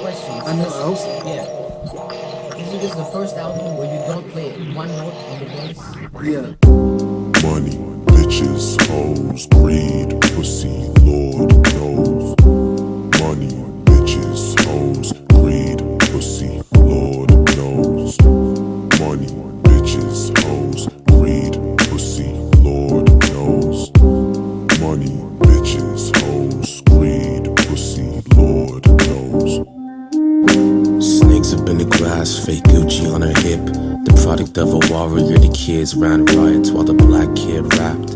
question. I know, I hope so. Yeah. Isn't this the first album where you don't play one note on the bass? Yeah. Money, bitches, hoes, greed, pussy, Lord grass, fake Gucci on her hip. The product of a warrior, the kids ran riots while the black kid rapped.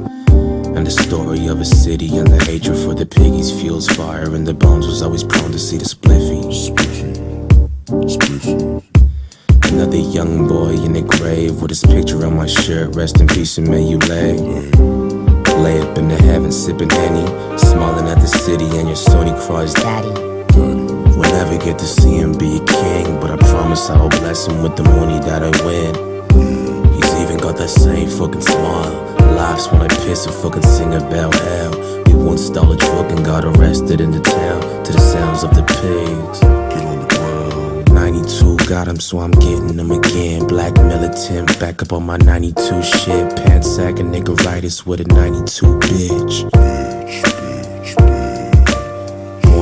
And the story of a city and the hatred for the piggies fuels fire. And the bones was always prone to see the spliffy. Spliffy, spliffy. Another young boy in the grave with his picture on my shirt. Rest in peace and may you lay. Lay up in the heavens, sipping Henny. Smiling at the city and your Sony cries, Daddy. We'll never get to see him be a king, but I promise I will bless him with the money that I win. He's even got that same fucking smile. Laughs when I piss and fucking sing about hell. We once stole a truck and got arrested in the town to the sounds of the pigs. Get on the ground. 92 got him, so I'm getting him again. Black militant, back up on my 92 shit. Pants sagging niggeritis with a 92 bitch. Bitch, bitch, bitch.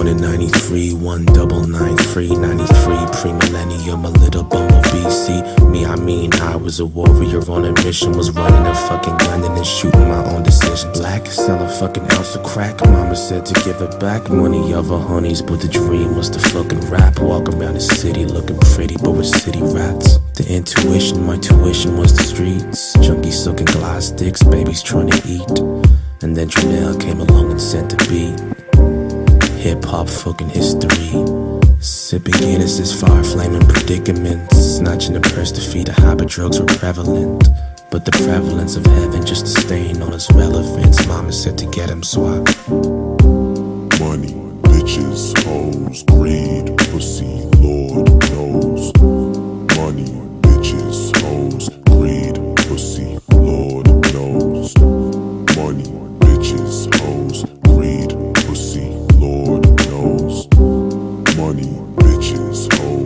Born in 93, one double nine three, 93, pre-millennium, a little bumblebee. See, me, I mean, I was a warrior on a mission, was running a fucking gun and then shooting my own decisions. Black, sell a fucking ounce of crack. Mama said to give it back, money of her honeys, but the dream was to fucking rap. Walk around the city looking pretty, but we're city rats. The intuition, my tuition was the streets. Junkies sucking glass sticks, babies trying to eat. And then Janelle came along and sent a beat. Hip hop fucking history. Sipping Guinness's fire flaming predicaments. Snatching the purse to feed a habit drugs were prevalent. But the prevalence of heaven just a stain on its relevance. Mama said to get him swapped. Money, bitches, hoes, greed, pussy, money, bitches, hoes.